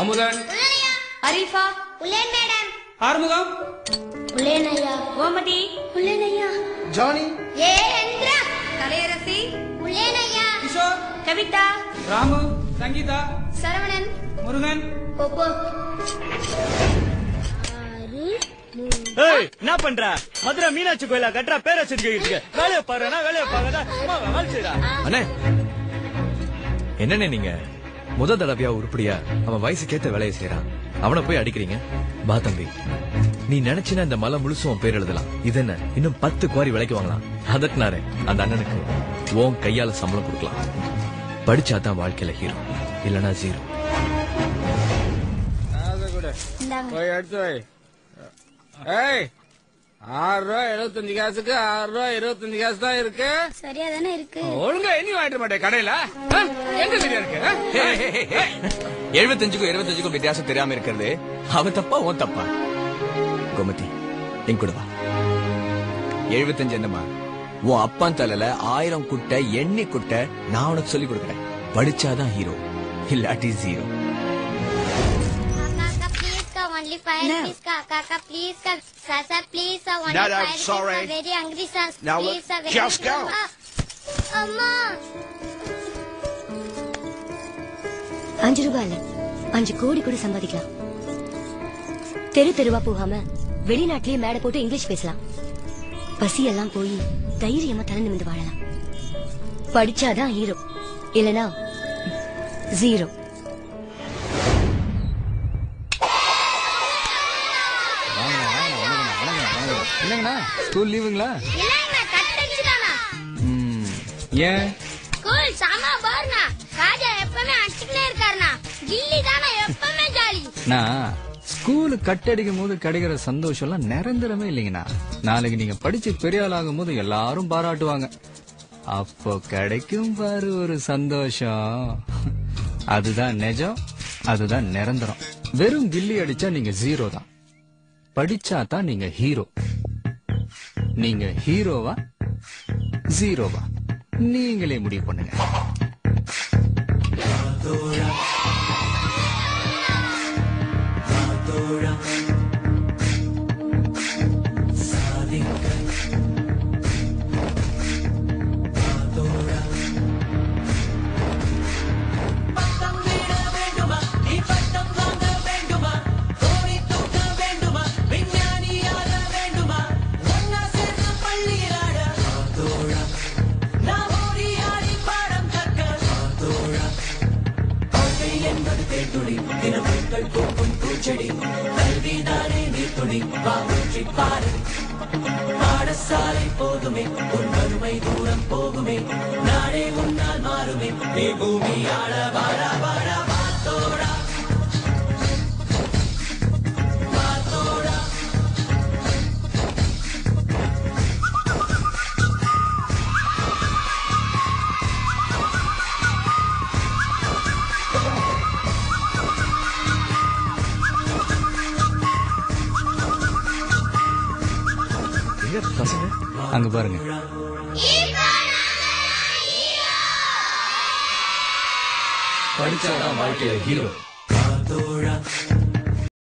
அமுதன். அரீஃபா. உள்ளேன் மேடம். ஆறுமுகம். ஐயா கோமதி. ஐயா ஜானி. ஏ எந்திரா. கலையரசி ஐயா கிஷோர். கவிதா. ராமு. சங்கீதா. சரவணன். முருகன். போப்போ ஏய் என்ன பண்ற? மதுரை மீனாட்சி கோயிலா கட்டுறா பேர வச்சிருக்க இருக்கு வேலைய பாருனா வேலைய செய்யறா அண்ணே. என்னண்ணே நீங்க? முத தடவையா உருப்படியா அவன் வயசுக்கேத்த வேலையை செய்யறான் அவனை போய் அடிக்கிறீங்க? பா தம்பி. நீ நினைச்சினா இந்த மலை முழுசும் உன் பேர் எழுதலாம். இது என்ன? இன்னும் பத்து குவாரி விலைக்கு வாங்கலாம். அதட்டினாரே அந்த அண்ணனுக்கு உன் கையால சம்பளம் கொடுக்கலாம். படிச்சாதான் வாழ்க்கையில ஹீரோ இல்லனா ஜீரோ போய் எடுத்து வை. ஏய் ஆறு ரூபா எழுபத்தஞ்சு காசுக்கு ஆறு ரூபா இருபத்தஞ்சு காசு தான் இருக்கு. சரியா தானே இருக்கு? ஒழுங்கா எண்ணி வாங்கிட்டு மாட்டேன் கடையில? எங்க சரியா இருக்கு? எழுபத்தஞ்சுக்கும் இருபத்தஞ்சுக்கும் வித்தியாசம் தெரியாம இருக்கிறது. அவன் தப்பா உன் தப்பா? கோமதி என் கூட வா. எழுபத்தஞ்சு என்னமா உன் அப்பன் தலையில ஆயிரம் குட்டை எண்ணி குட்டை நான் உனக்கு சொல்லி கொடுக்குறேன். படிச்சாதான் ஹீரோ இல்லாட்டி ஜீரோ ப்ளீஸ் கா ஒன்லி ஃபைவ் ப்ளீஸ் கா காக்கா ப்ளீஸ் கா சாசா ப்ளீஸ் கா only No, no, five sorry. Very hungry sauce Now, please கா just go. அம்மா அஞ்சு ரூபாய் இல்ல. அஞ்சு கோடி கூட சம்பாதிக்கலாம். தெரு தெருவா போகாம வெளிநாட்டிலேயே மேடை போட்டு இங்கிலீஷ் பேசலாம். பசி எல்லாம் போய் தைரியமா தலை நிமிந்து வாழலாம். படிச்சாதான் ஹீரோ இல்லனா ஜீரோ என்னங்கண்ணா? ஸ்கூல் லீவுங்களா? கட் ஏன்? ஸ்கூல் சாமா பாருண்ணா. ராஜா எப்பவுமே அடிச்சுக்கிட்டே இருக்காருண்ணா. கில்லி தானே எப்பவுமே ஜாலி. நான் ஸ்கூலு கட்டடிக்கும் போது கிடைக்கிற சந்தோஷம் எல்லாம் நிரந்தரமே இல்லைங்கண்ணா. நாளைக்கு நீங்க படிச்சு பெரிய ஆள் ஆகும் போது எல்லாரும் பாராட்டுவாங்க. அப்போ கிடைக்கும் பாரு ஒரு சந்தோஷம். அதுதான் நிஜம் அதுதான் நிரந்தரம். வெறும் கில்லி அடிச்சா நீங்க ஜீரோ தான். படிச்சா தான் நீங்க ஹீரோ நீங்க ஹீரோவா? ஜீரோவா? நீங்களே முடிவு பண்ணுங்க. பேர்துளி தினமெங்கள் கோக்கும் பூச்செடி. கல்விதானே நீர்த்துளி வா ஒற்றி பாரு. பாடசாலை போதுமே உன் வறுமை தூரம் போகுமே. நாடே உன்னால் மாறுமே பூமி ஆட வாழ வாழ எங்க பசங்க அங்க பாருங்க. படிச்சாதான் வாழ்க்கையில ஹீரோ